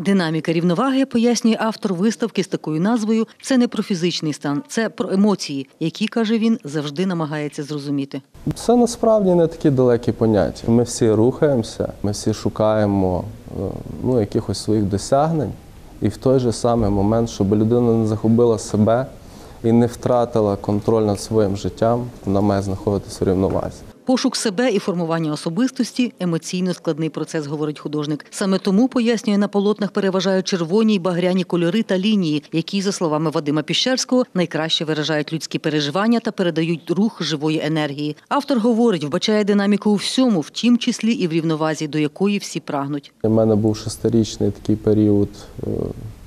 Динаміка рівноваги, пояснює автор виставки з такою назвою, це не про фізичний стан, це про емоції, які, каже він, завжди намагається зрозуміти. Це насправді не такі далекі поняття. Ми всі рухаємося, ми всі шукаємо е, ну, якихось своїх досягнень, і в той же самий момент, щоб людина не загубила себе і не втратила контроль над своїм життям, вона має знаходитися в рівновазі. Пошук себе і формування особистості емоційно складний процес, говорить художник. Саме тому пояснює на полотнах переважають червоні й багряні кольори та лінії, які, за словами Вадима Піщерського, найкраще виражають людські переживання та передають рух живої енергії. Автор говорить, вбачає динаміку у всьому, в тім числі і в рівновазі, до якої всі прагнуть. У мене був шестирічний такий період е,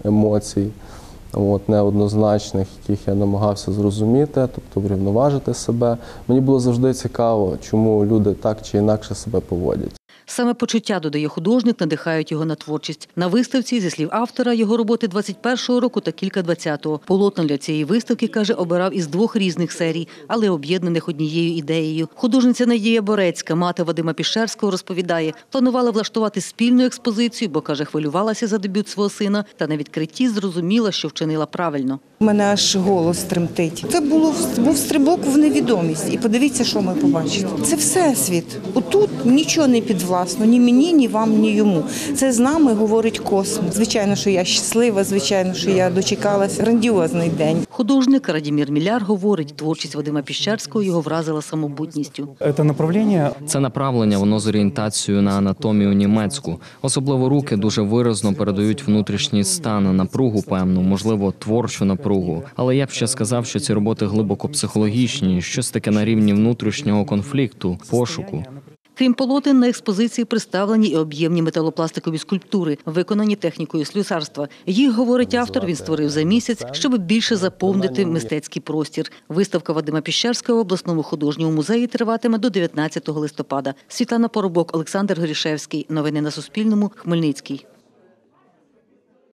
емоцій, от, неоднозначних, яких я намагався зрозуміти, тобто врівноважити себе. Мені було завжди цікаво, чому люди так чи інакше себе поводять. Саме почуття, додає художник, надихають його на творчість. На виставці, зі слів автора, його роботи 21-го року та кілька 20-го. Полотна для цієї виставки, каже, обирав із двох різних серій, але об'єднаних однією ідеєю. Художниця Надія Борецька, мати Вадима Пішерського, розповідає, планувала влаштувати спільну експозицію, бо, каже, хвилювалася за дебют свого сина, та на відкритті зрозуміла, що вчинила правильно. У мене аж голос тремтить. Це було був стрибок в невідомість. І подивіться, що ми побачили. Це всесвіт. Отут нічого не підвласно, ні мені, ні вам, ні йому. Це з нами говорить космос. Звичайно, що я щаслива, звичайно, що я дочекалася. Грандіозний день. Художник Радімір Міляр говорить, творчість Вадима Піщерського його вразила самобутністю. Это направление Це направлення, воно з орієнтацією на анатомію німецьку. Особливо руки дуже виразно передають внутрішній стан, напругу певну, можливо, творчу напругу. Але я б ще сказав, що ці роботи глибоко психологічні, щось таке на рівні внутрішнього конфлікту, пошуку. Крім полотен, на експозиції представлені і об'ємні металопластикові скульптури, виконані технікою слюсарства. Їх, говорить автор, він створив за місяць, щоб більше заповнити мистецький простір. Виставка Вадима Піщерського в обласному художньому музеї триватиме до 19 листопада. Світлана Поробок, Олександр Горішевський. Новини на Суспільному. Хмельницький.